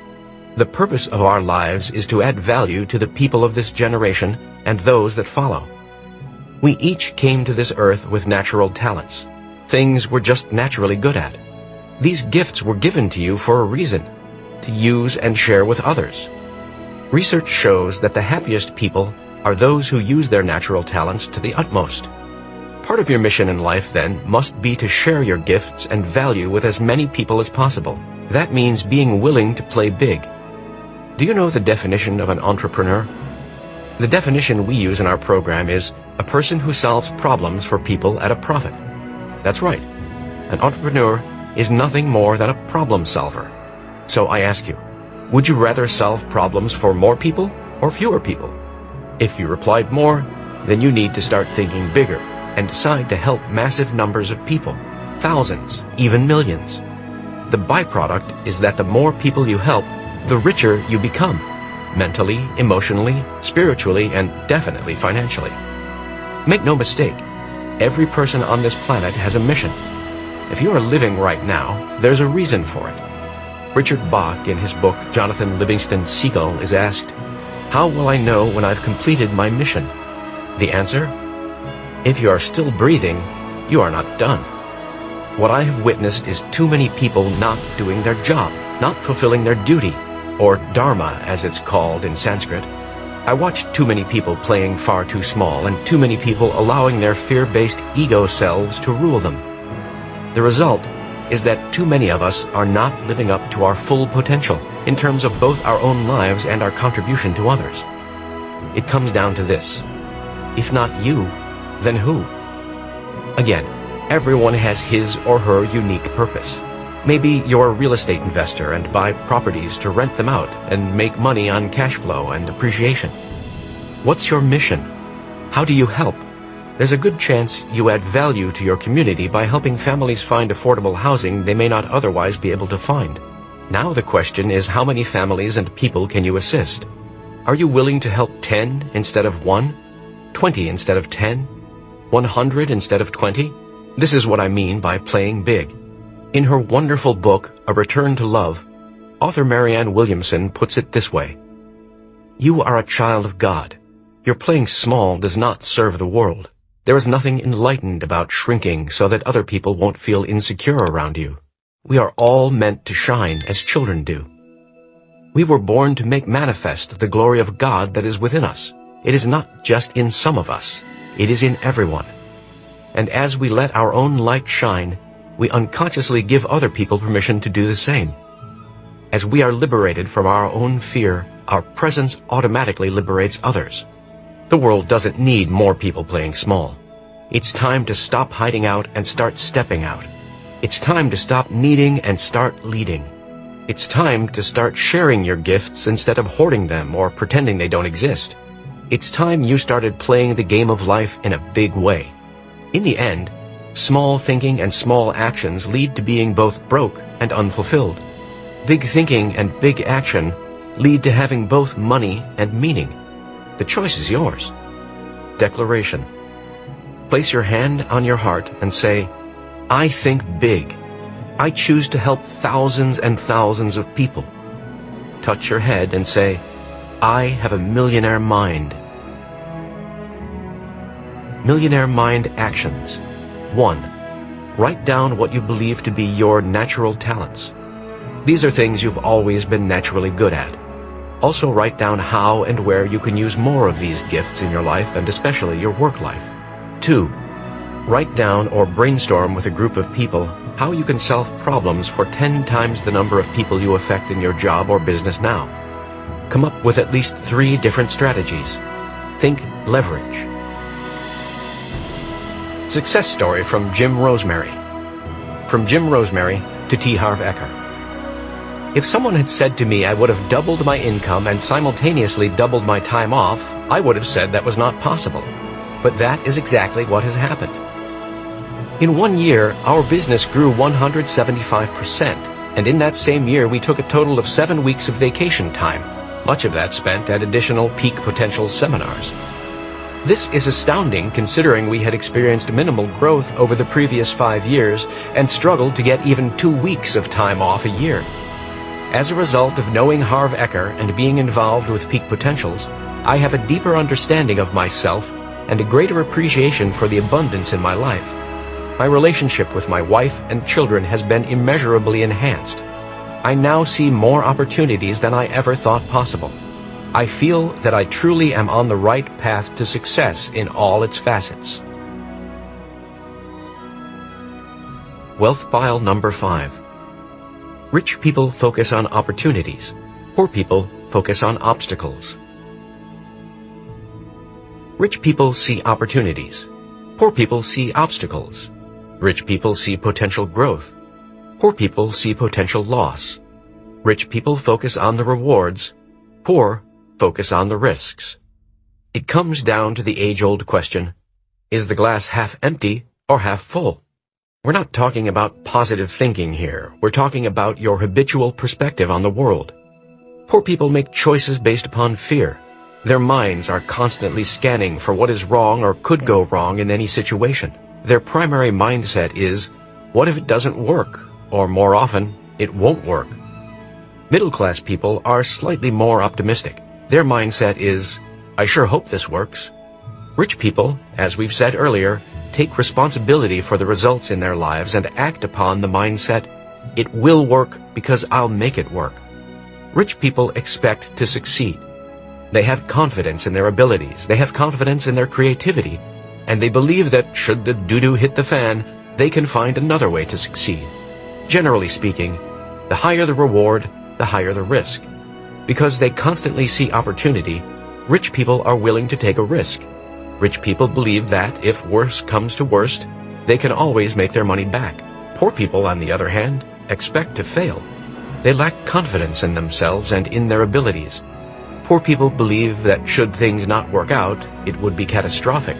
Speaker 1: The purpose of our lives is to add value to the people of this generation and those that follow. We each came to this earth with natural talents, things we're just naturally good at. These gifts were given to you for a reason, to use and share with others. Research shows that the happiest people are those who use their natural talents to the utmost. Part of your mission in life, then, must be to share your gifts and value with as many people as possible. That means being willing to play big. Do you know the definition of an entrepreneur? The definition we use in our program is a person who solves problems for people at a profit. That's right. An entrepreneur is nothing more than a problem solver. So I ask you, would you rather solve problems for more people or fewer people? If you replied more, then you need to start thinking bigger and decide to help massive numbers of people, thousands, even millions. The byproduct is that the more people you help, the richer you become, mentally, emotionally, spiritually, and definitely financially. Make no mistake, every person on this planet has a mission. If you are living right now, there's a reason for it. Richard Bach, in his book Jonathan Livingston Seagull, is asked, How will I know when I've completed my mission? The answer? If you are still breathing, you are not done. What I have witnessed is too many people not doing their job, not fulfilling their duty, or dharma as it's called in Sanskrit. I watched too many people playing far too small and too many people allowing their fear-based ego selves to rule them. The result is that too many of us are not living up to our full potential in terms of both our own lives and our contribution to others. It comes down to this. If not you, then who? Again, everyone has his or her unique purpose. Maybe you're a real estate investor and buy properties to rent them out and make money on cash flow and appreciation. What's your mission? How do you help? There's a good chance you add value to your community by helping families find affordable housing they may not otherwise be able to find. Now the question is how many families and people can you assist? Are you willing to help 10 instead of 1? 20 instead of 10? 100 instead of 20? This is what I mean by playing big. In her wonderful book, A Return to Love, author Marianne Williamson puts it this way. You are a child of God. Your playing small does not serve the world. There is nothing enlightened about shrinking so that other people won't feel insecure around you. We are all meant to shine as children do. We were born to make manifest the glory of God that is within us. It is not just in some of us. It is in everyone. And as we let our own light shine, we unconsciously give other people permission to do the same. As we are liberated from our own fear, our presence automatically liberates others. The world doesn't need more people playing small. It's time to stop hiding out and start stepping out. It's time to stop needing and start leading. It's time to start sharing your gifts instead of hoarding them or pretending they don't exist. It's time you started playing the game of life in a big way. In the end, small thinking and small actions lead to being both broke and unfulfilled. Big thinking and big action lead to having both money and meaning. The choice is yours. Declaration. Place your hand on your heart and say, I think big. I choose to help thousands and thousands of people. Touch your head and say, I have a millionaire mind. Millionaire Mind Actions 1. Write down what you believe to be your natural talents. These are things you've always been naturally good at. Also write down how and where you can use more of these gifts in your life and especially your work life. 2. Write down or brainstorm with a group of people how you can solve problems for 10 times the number of people you affect in your job or business now. Come up with at least three different strategies. Think leverage. Success story from Jim Rosemary. From Jim Rosemary to T. Harv Eker. If someone had said to me I would have doubled my income and simultaneously doubled my time off, I would have said that was not possible. But that is exactly what has happened. In one year, our business grew 175%, and in that same year we took a total of seven weeks of vacation time, much of that spent at additional peak potential seminars. This is astounding considering we had experienced minimal growth over the previous five years and struggled to get even two weeks of time off a year. As a result of knowing Harv Eker and being involved with Peak Potentials, I have a deeper understanding of myself and a greater appreciation for the abundance in my life. My relationship with my wife and children has been immeasurably enhanced. I now see more opportunities than I ever thought possible. I feel that I truly am on the right path to success in all its facets. Wealth File Number 5 Rich people focus on opportunities. Poor people focus on obstacles. Rich people see opportunities. Poor people see obstacles. Rich people see potential growth. Poor people see potential loss. Rich people focus on the rewards. Poor focus on the risks. It comes down to the age-old question, is the glass half empty or half full? We're not talking about positive thinking here. We're talking about your habitual perspective on the world. Poor people make choices based upon fear. Their minds are constantly scanning for what is wrong or could go wrong in any situation. Their primary mindset is, what if it doesn't work? Or more often, it won't work. Middle-class people are slightly more optimistic. Their mindset is, I sure hope this works. Rich people, as we've said earlier, take responsibility for the results in their lives and act upon the mindset, it will work because I'll make it work. Rich people expect to succeed. They have confidence in their abilities. They have confidence in their creativity and they believe that should the doo-doo hit the fan, they can find another way to succeed. Generally speaking, the higher the reward, the higher the risk. Because they constantly see opportunity, rich people are willing to take a risk. Rich people believe that, if worse comes to worst, they can always make their money back. Poor people, on the other hand, expect to fail. They lack confidence in themselves and in their abilities. Poor people believe that should things not work out, it would be catastrophic.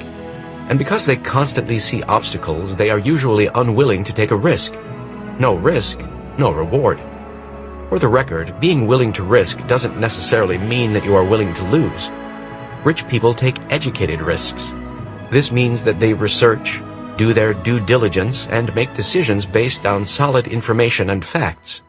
Speaker 1: And because they constantly see obstacles, they are usually unwilling to take a risk. No risk, no reward. For the record, being willing to risk doesn't necessarily mean that you are willing to lose. Rich people take educated risks. This means that they research, do their due diligence, and make decisions based on solid information and facts.